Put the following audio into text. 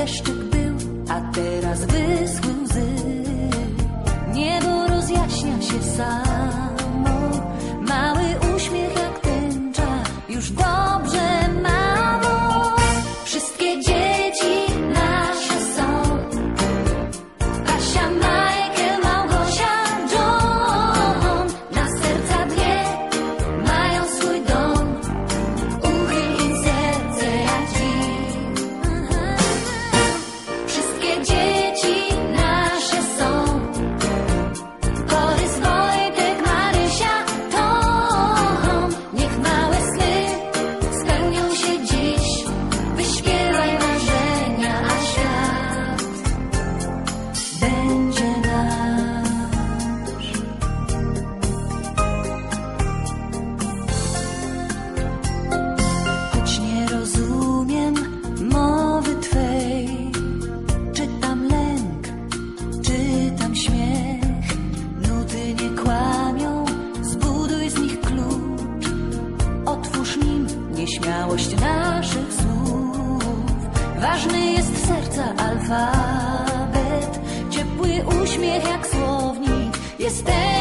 deszczyk był, a teraz wyschł. ważny jest serca alfabet, ciepły uśmiech jak słownik. Jesteś